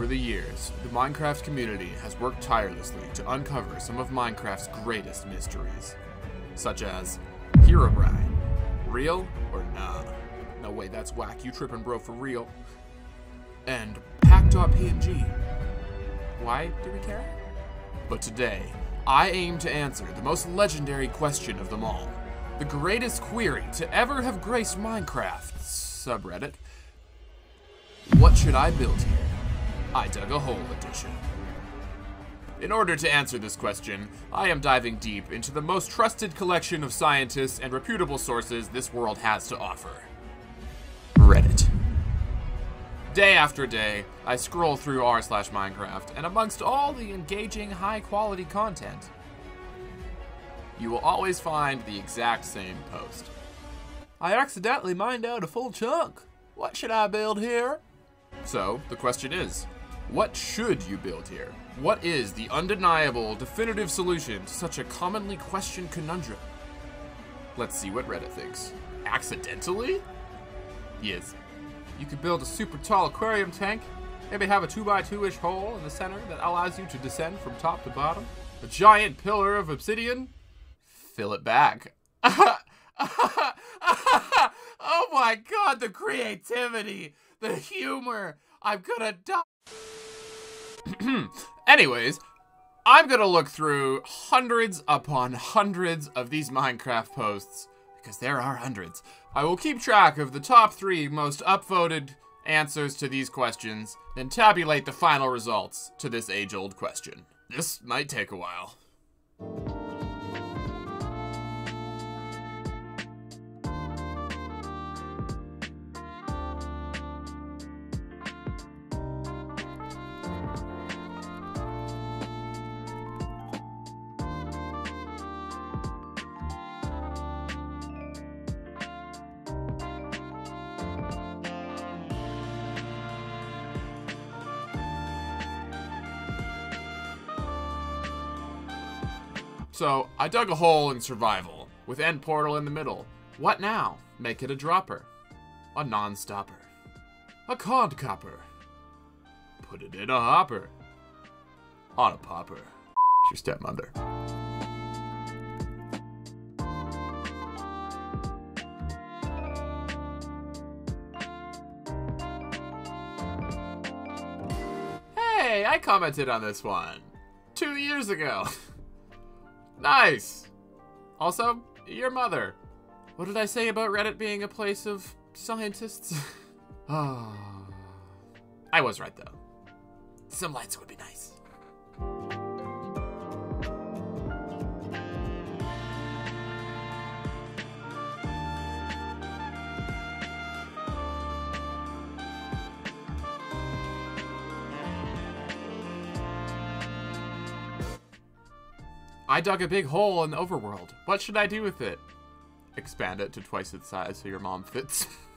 Over the years, the Minecraft community has worked tirelessly to uncover some of Minecraft's greatest mysteries, such as Herobrine, real or nah? No way, that's whack. You tripping, bro, for real. And Pack.png. Why do we care? But today, I aim to answer the most legendary question of them all. The greatest query to ever have graced Minecraft's subreddit. What should I build here? I dug a hole edition. In order to answer this question, I am diving deep into the most trusted collection of scientists and reputable sources this world has to offer. Reddit. Day after day, I scroll through r slash Minecraft, and amongst all the engaging, high quality content, you will always find the exact same post. I accidentally mined out a full chunk. What should I build here? So, the question is, what should you build here? What is the undeniable, definitive solution to such a commonly questioned conundrum? Let's see what Reddit thinks. Accidentally? Yes. You could build a super tall aquarium tank, maybe have a 2x2-ish hole in the center that allows you to descend from top to bottom, a giant pillar of obsidian, fill it back. oh my god, the creativity, the humor, I'm gonna die. Anyways, I'm gonna look through hundreds upon hundreds of these Minecraft posts, because there are hundreds. I will keep track of the top three most upvoted answers to these questions, then tabulate the final results to this age-old question. This might take a while. So, I dug a hole in survival, with end portal in the middle. What now? Make it a dropper. A non-stopper. A cod copper. Put it in a hopper. On a popper. Your stepmother. Hey, I commented on this one. Two years ago. Nice! Also, your mother. What did I say about Reddit being a place of scientists? oh. I was right, though. Some lights would be nice. I dug a big hole in the overworld. What should I do with it? Expand it to twice its size so your mom fits.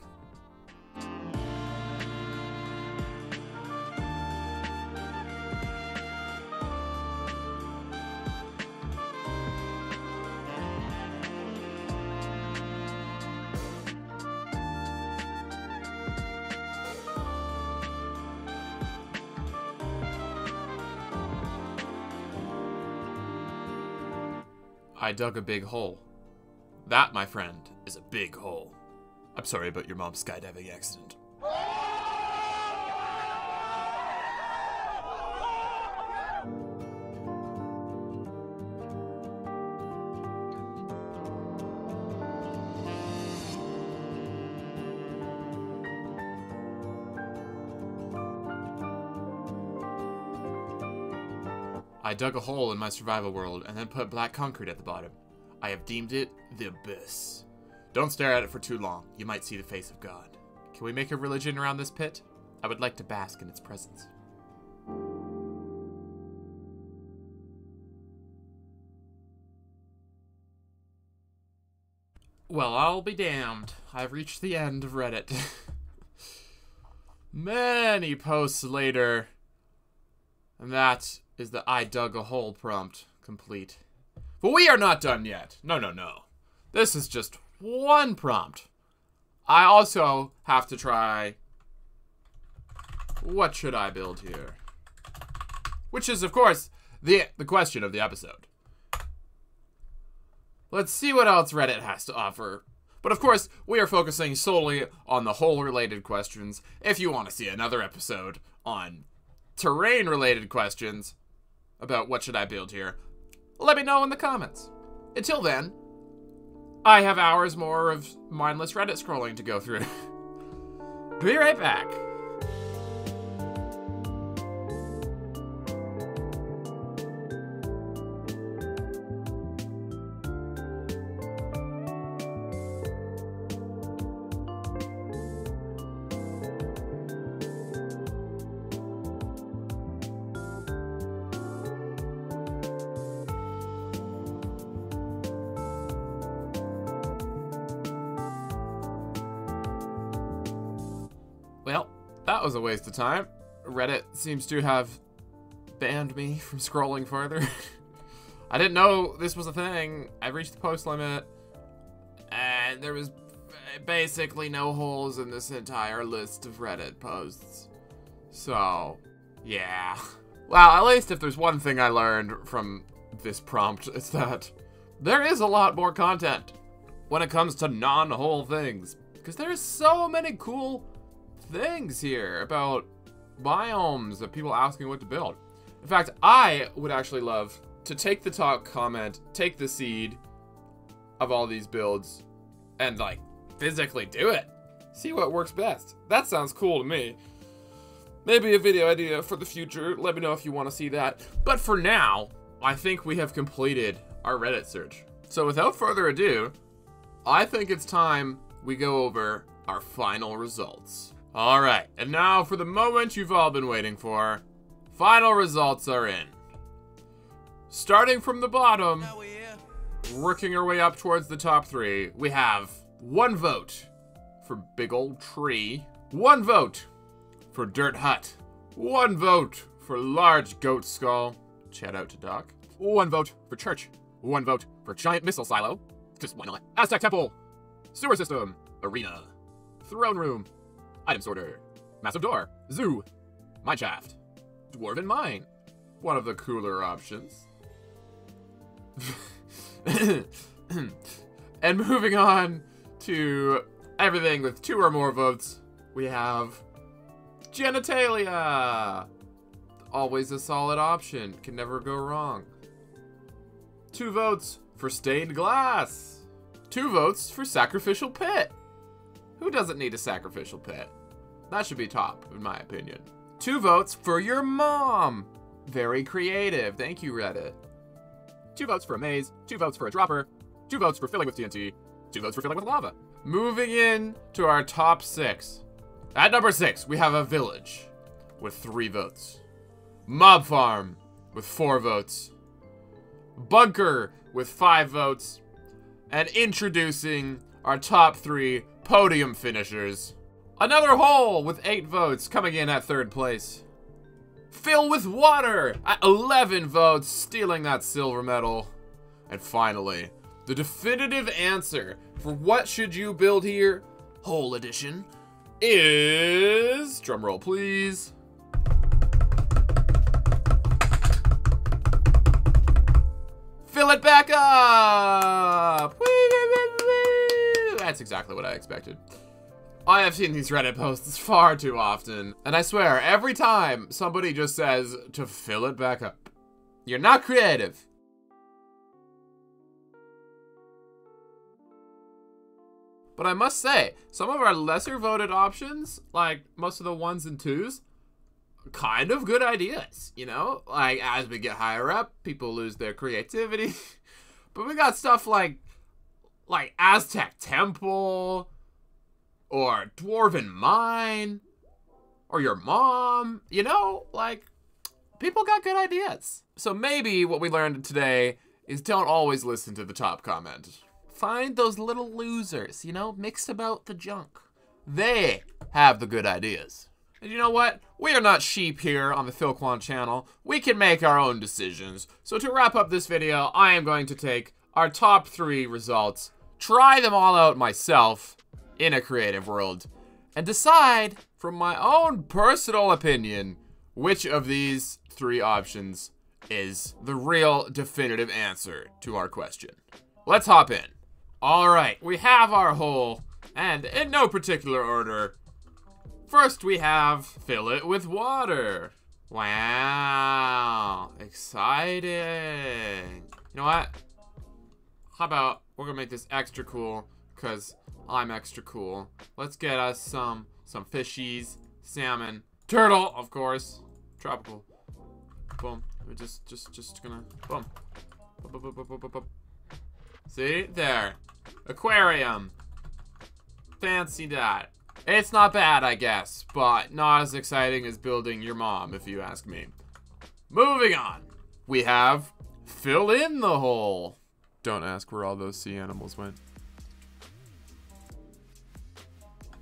I dug a big hole. That, my friend, is a big hole. I'm sorry about your mom's skydiving accident. I dug a hole in my survival world and then put black concrete at the bottom. I have deemed it the abyss. Don't stare at it for too long. You might see the face of God. Can we make a religion around this pit? I would like to bask in its presence. Well, I'll be damned. I've reached the end of Reddit. Many posts later. And that is the I dug a hole prompt complete. But we are not done yet. No, no, no. This is just one prompt. I also have to try what should I build here? Which is, of course, the, the question of the episode. Let's see what else Reddit has to offer. But of course, we are focusing solely on the hole related questions. If you want to see another episode on terrain related questions about what should I build here, let me know in the comments. Until then, I have hours more of mindless Reddit scrolling to go through. Be right back. That was a waste of time. Reddit seems to have banned me from scrolling further. I didn't know this was a thing. I reached the post limit, and there was basically no holes in this entire list of Reddit posts. So, yeah. Well, at least if there's one thing I learned from this prompt, it's that there is a lot more content when it comes to non-hole things. Because there's so many cool things here about biomes of people asking what to build. In fact, I would actually love to take the top comment, take the seed of all these builds, and like physically do it. See what works best. That sounds cool to me. Maybe a video idea for the future. Let me know if you want to see that. But for now, I think we have completed our Reddit search. So without further ado, I think it's time we go over our final results. All right, and now for the moment you've all been waiting for. Final results are in. Starting from the bottom, working our way up towards the top three, we have one vote for Big Old Tree, one vote for Dirt Hut, one vote for Large Goat Skull, chat out to Doc, one vote for Church, one vote for Giant Missile Silo, just why not, Aztec Temple, Sewer System, Arena, Throne Room, Item Sorter, Massive Door, Zoo, Mineshaft, Dwarven Mine, one of the cooler options. and moving on to everything with two or more votes, we have Genitalia. Always a solid option, can never go wrong. Two votes for Stained Glass. Two votes for Sacrificial Pit. Who doesn't need a sacrificial pit? That should be top, in my opinion. Two votes for your mom. Very creative. Thank you, Reddit. Two votes for a maze, two votes for a dropper, two votes for filling with TNT, two votes for filling with lava. Moving in to our top six. At number six, we have a village with three votes. Mob Farm with four votes. Bunker with five votes. And introducing our top three podium finishers. Another hole with eight votes coming in at third place. Fill with water at 11 votes, stealing that silver medal. And finally, the definitive answer for what should you build here, hole edition, is, drumroll please, fill it back up! Exactly what I expected. I have seen these Reddit posts far too often, and I swear, every time somebody just says to fill it back up. You're not creative. But I must say, some of our lesser voted options, like most of the ones and twos, kind of good ideas, you know? Like, as we get higher up, people lose their creativity. but we got stuff like, like Aztec Temple, or Dwarven Mine, or your mom, you know? Like, people got good ideas. So maybe what we learned today is don't always listen to the top comment. Find those little losers, you know, mixed about the junk. They have the good ideas. And you know what? We are not sheep here on the Filqon channel. We can make our own decisions. So to wrap up this video, I am going to take our top three results, try them all out myself in a creative world, and decide, from my own personal opinion, which of these three options is the real definitive answer to our question. Let's hop in. All right, we have our hole, and in no particular order. First, we have fill it with water. Wow, exciting. You know what? How about we're gonna make this extra cool, cause I'm extra cool. Let's get us some some fishies, salmon, turtle, of course, tropical. Boom. We're just just just gonna. Boom, boom, boom, boom, boom, boom. See there, aquarium. Fancy that. It's not bad, I guess, but not as exciting as building your mom, if you ask me. Moving on, we have fill in the hole. Don't ask where all those sea animals went.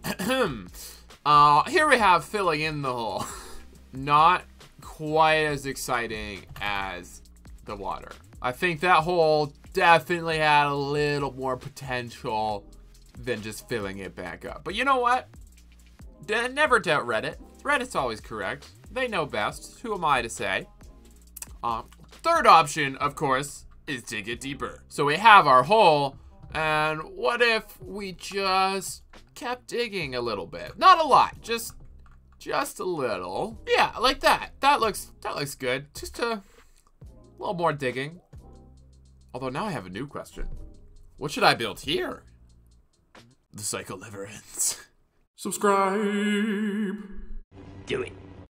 uh, here we have filling in the hole. Not quite as exciting as the water. I think that hole definitely had a little more potential than just filling it back up. But you know what? Never doubt Reddit. Reddit's always correct. They know best. Who am I to say? Uh, third option, of course, is dig it deeper. So we have our hole, and what if we just kept digging a little bit? Not a lot, just just a little. Yeah, like that. That looks that looks good. Just a little more digging. Although now I have a new question. What should I build here? The cycle never ends. Subscribe. Do it.